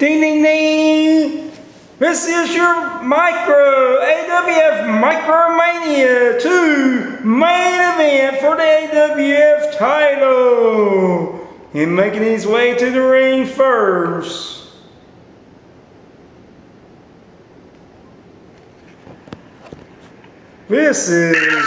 Ding ding ding! This is your Micro AWF Micromania 2 main event for the AWF title. And making his way to the ring first. This is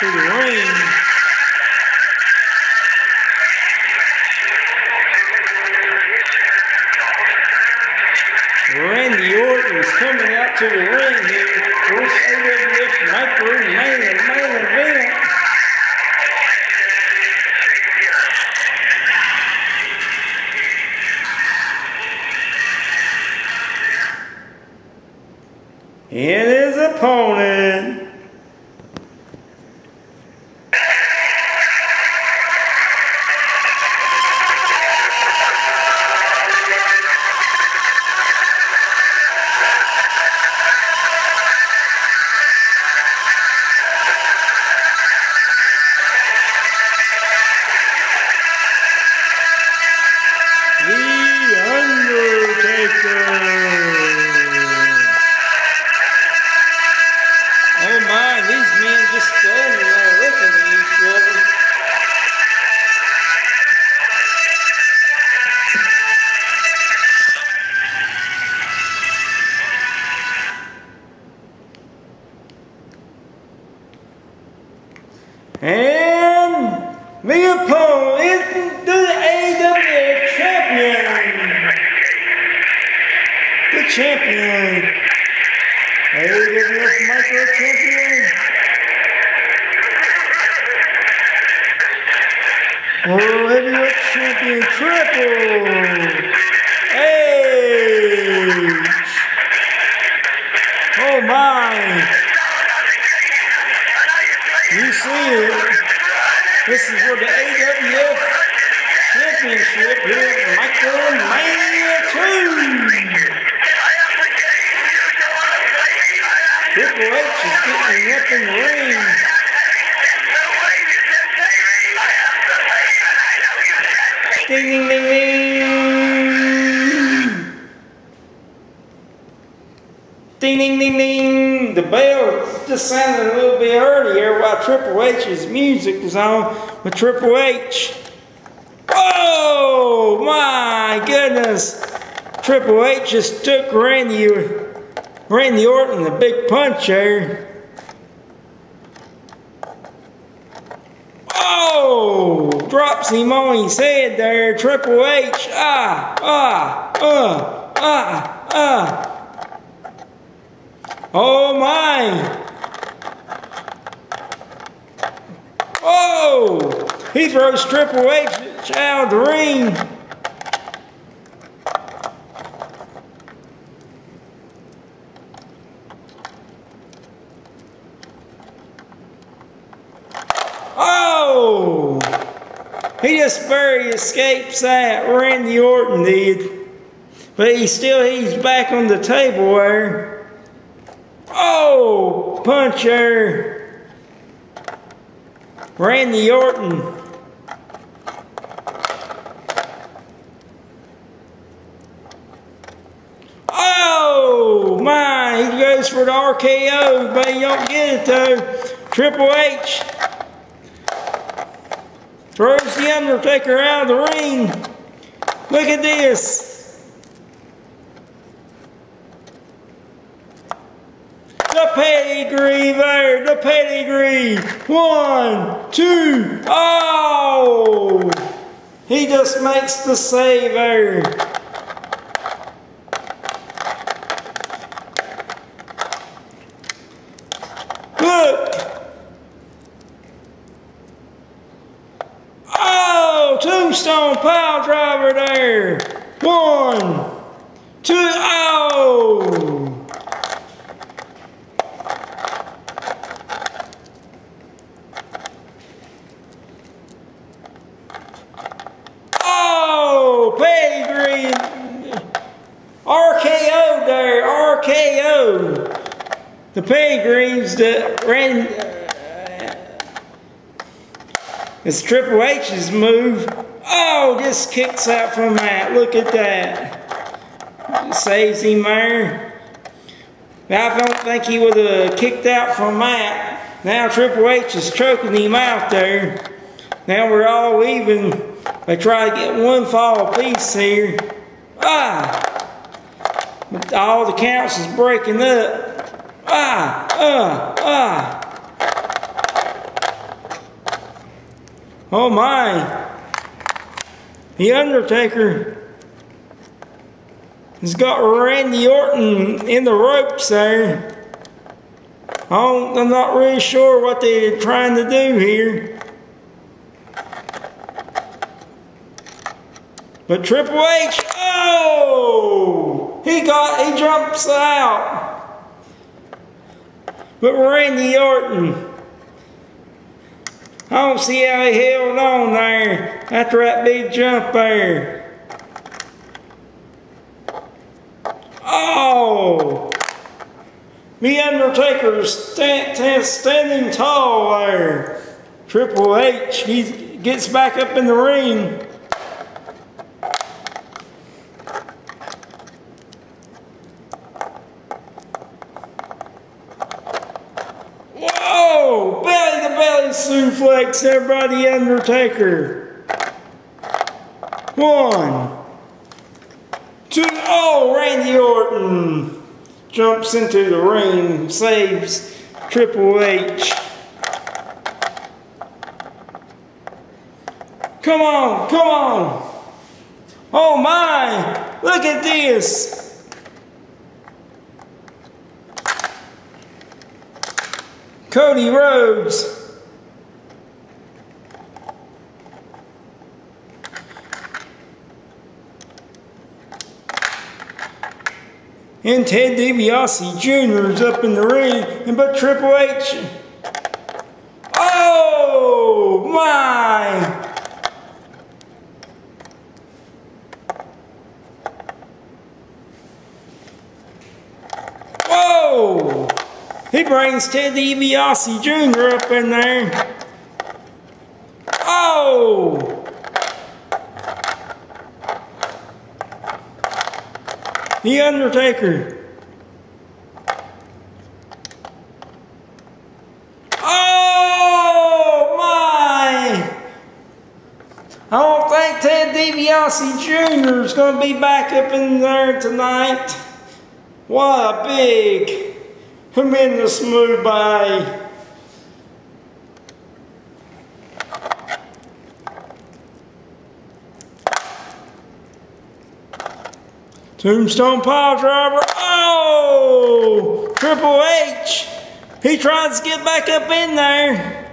to the ring. Randy Orton is coming out to the ring here. First AWF Micro main, main event. And his opponent. And opponent is the AWF champion. The champion. AWF Micro Champion. World Heavyweight Champion Triple H. Oh my. This is for the AWF Championship here at Micromania 2. Triple H is getting up in the ring. Ding ding ding ding. Ding ding ding ding. The bell just sounded a little bit earlier while Triple H's music was on with Triple H. Oh my goodness. Triple H just took Randy Randy Orton, the big punch there. Oh, drops him on his head there. Triple H. Ah, ah, uh, ah, ah. Oh my. Oh, he throws Triple H out of the ring. Oh! He just barely escapes that. Randy Orton did. But he still, he's back on the table there. Oh! Punch there. Randy Orton. Oh! My! He goes for the RKO, but he don't get it though. Triple H throws the Undertaker out of the ring. Look at this. The pedigree there, the pedigree. One, two, oh! He just makes the save there. Look! Oh, tombstone pile driver there. One, two, oh. Oh, pedigree. RKO there, RKO. The Pedigrees that ran it's Triple H's move. Oh, just kicks out from that. Look at that. Saves him there. Now, I don't think he would have kicked out from that. Now Triple H is choking him out there. Now we're all even. They try to get one fall piece here. Ah! All the counts is breaking up. Ah! Ah! Ah! Oh my! The Undertaker has got Randy Orton in the ropes there. I'm not really sure what they're trying to do here. But Triple H, oh! He got, he jumps out. But Randy Orton, I don't see how he held on there after that big jump there. Oh! The Undertaker's stand, standing tall there. Triple H, he gets back up in the ring. Suplex everybody Undertaker. One. Two. Oh, Randy Orton jumps into the ring, saves Triple H. Come on, come on. Oh my, look at this. Cody Rhodes and Ted DiBiase Jr. is up in the ring, and but Triple H. Oh my! Whoa! He brings Ted DiBiase Jr. up in there. Oh! The Undertaker. Oh my! I don't think Ted DiBiase Jr. is going to be back up in there tonight. What a big, tremendous move by Tombstone pile driver. Oh! Triple H. He tries to get back up in there.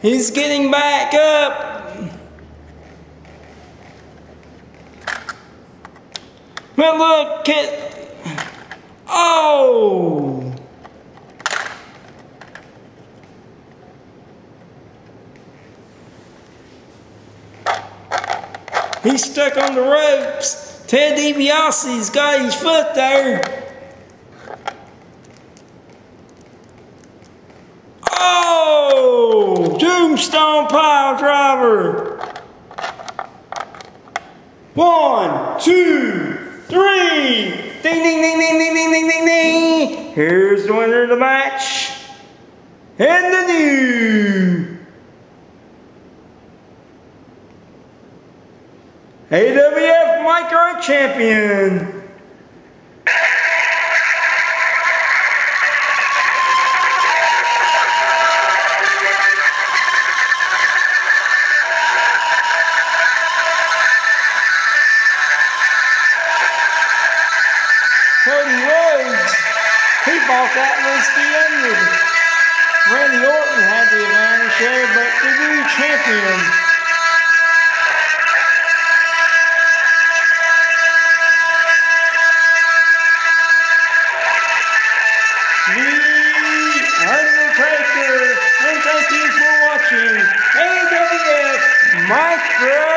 He's getting back up. But look at. Oh! He's stuck on the ropes. Ted DiBiase's got his foot there. Oh! Tombstone pile driver. One, two, three. Ding, ding, ding, ding, ding, ding, ding, ding, ding. Here's the winner of the match. And the new AWF Micro Champion. Cody Rhodes, he thought that was the end. Randy Orton had the advantage there, but the new champion Master!